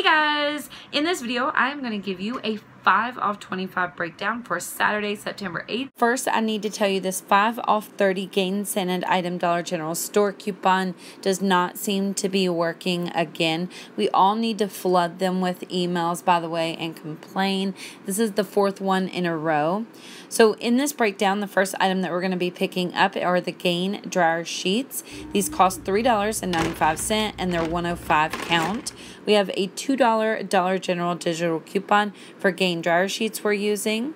Hey guys! In this video, I'm going to give you a 5 off 25 breakdown for Saturday, September 8th. First, I need to tell you this 5 off 30 gain scented item Dollar General store coupon does not seem to be working again. We all need to flood them with emails, by the way, and complain. This is the fourth one in a row. So in this breakdown, the first item that we're going to be picking up are the Gain dryer sheets. These cost $3.95 and they're 105 count. We have a $2 Dollar General digital coupon for Gain dryer sheets we're using.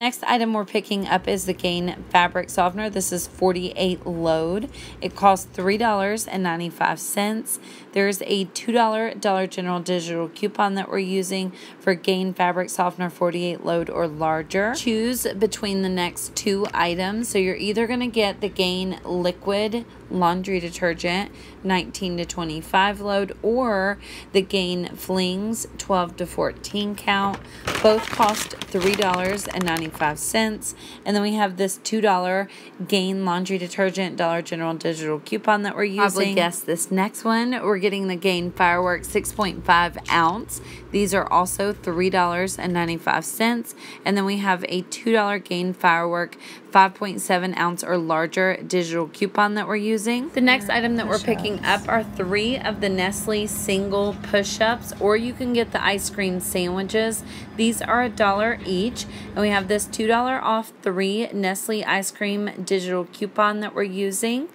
Next item we're picking up is the Gain Fabric Softener. This is 48 load. It costs $3.95. There's a $2 Dollar General digital coupon that we're using for Gain Fabric Softener 48 load or larger. Choose between the next two items. So you're either going to get the Gain Liquid laundry detergent 19 to 25 load or the Gain Flings 12 to 14 count. Both cost $3.95. And then we have this $2 Gain laundry detergent Dollar General digital coupon that we're using. Probably guess this next one. We're getting the Gain Fireworks 6.5 ounce. These are also $3.95. And then we have a $2 Gain Firework 5.7 ounce or larger digital coupon that we're using. The next item that we're picking up are three of the Nestle single push-ups or you can get the ice cream sandwiches. These are a dollar each and we have this $2 off three Nestle ice cream digital coupon that we're using.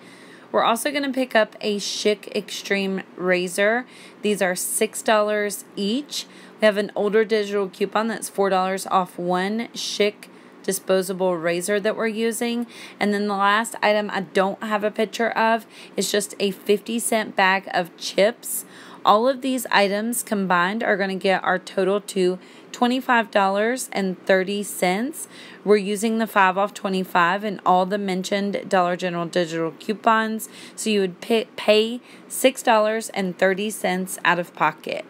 We're also going to pick up a Schick Extreme Razor. These are $6 each. We have an older digital coupon that's $4 off one Schick disposable razor that we're using. And then the last item I don't have a picture of is just a 50 cent bag of chips. All of these items combined are going to get our total to $25.30. We're using the 5 off 25 and all the mentioned Dollar General digital coupons. So you would pay $6.30 out of pocket.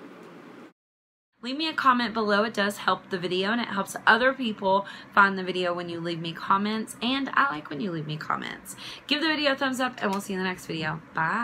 Leave me a comment below. It does help the video and it helps other people find the video when you leave me comments. And I like when you leave me comments. Give the video a thumbs up and we'll see you in the next video. Bye.